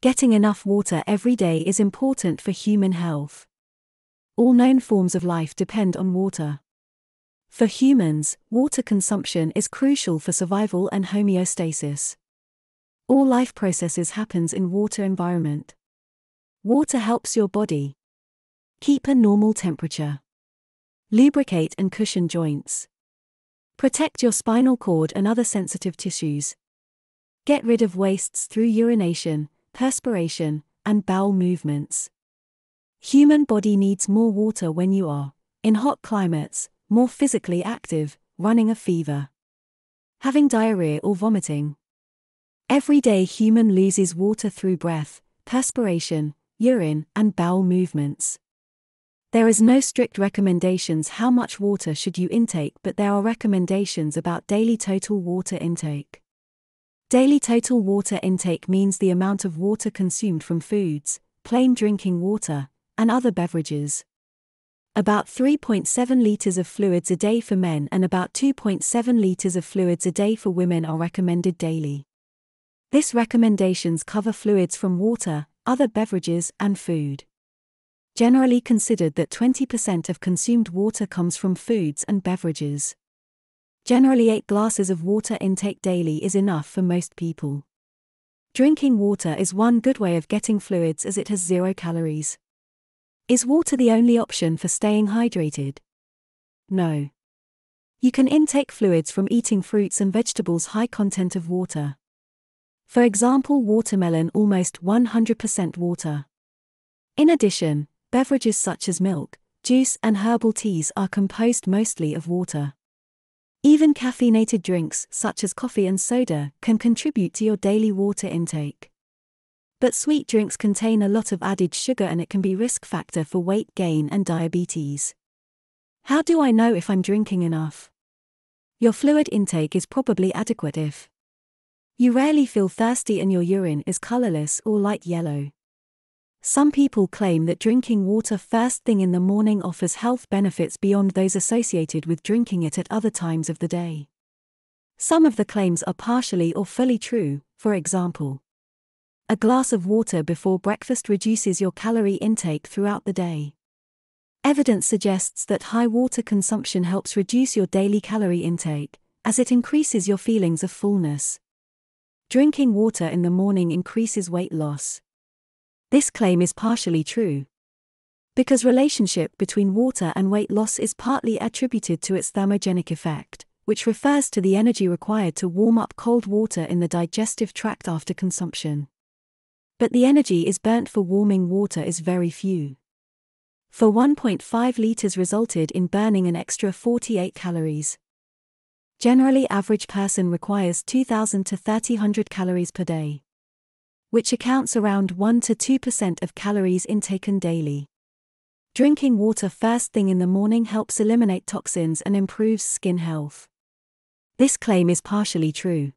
Getting enough water every day is important for human health. All known forms of life depend on water. For humans, water consumption is crucial for survival and homeostasis. All life processes happens in water environment. Water helps your body keep a normal temperature, lubricate and cushion joints, protect your spinal cord and other sensitive tissues, get rid of wastes through urination, perspiration, and bowel movements. Human body needs more water when you are in hot climates, more physically active, running a fever, having diarrhea or vomiting. Every day human loses water through breath, perspiration, urine, and bowel movements. There is no strict recommendations how much water should you intake but there are recommendations about daily total water intake. Daily total water intake means the amount of water consumed from foods, plain drinking water, and other beverages. About 3.7 liters of fluids a day for men and about 2.7 liters of fluids a day for women are recommended daily. This recommendations cover fluids from water, other beverages, and food generally considered that 20% of consumed water comes from foods and beverages. Generally, 8 glasses of water intake daily is enough for most people. Drinking water is one good way of getting fluids as it has zero calories. Is water the only option for staying hydrated? No. You can intake fluids from eating fruits and vegetables high content of water. For example, watermelon almost 100% water. In addition, Beverages such as milk, juice, and herbal teas are composed mostly of water. Even caffeinated drinks, such as coffee and soda, can contribute to your daily water intake. But sweet drinks contain a lot of added sugar and it can be a risk factor for weight gain and diabetes. How do I know if I'm drinking enough? Your fluid intake is probably adequate if you rarely feel thirsty and your urine is colorless or light yellow. Some people claim that drinking water first thing in the morning offers health benefits beyond those associated with drinking it at other times of the day. Some of the claims are partially or fully true, for example. A glass of water before breakfast reduces your calorie intake throughout the day. Evidence suggests that high water consumption helps reduce your daily calorie intake, as it increases your feelings of fullness. Drinking water in the morning increases weight loss. This claim is partially true. Because relationship between water and weight loss is partly attributed to its thermogenic effect, which refers to the energy required to warm up cold water in the digestive tract after consumption. But the energy is burnt for warming water is very few. For 1.5 liters resulted in burning an extra 48 calories. Generally average person requires 2000 to 3000 calories per day which accounts around 1 to 2% of calories intaken daily. Drinking water first thing in the morning helps eliminate toxins and improves skin health. This claim is partially true.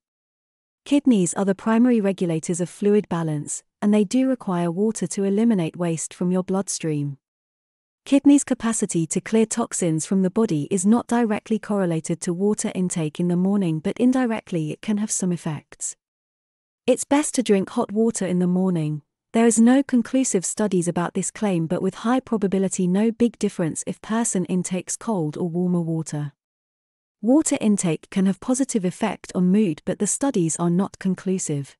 Kidneys are the primary regulators of fluid balance, and they do require water to eliminate waste from your bloodstream. Kidneys' capacity to clear toxins from the body is not directly correlated to water intake in the morning, but indirectly it can have some effects. It's best to drink hot water in the morning. There is no conclusive studies about this claim but with high probability no big difference if person intakes cold or warmer water. Water intake can have positive effect on mood but the studies are not conclusive.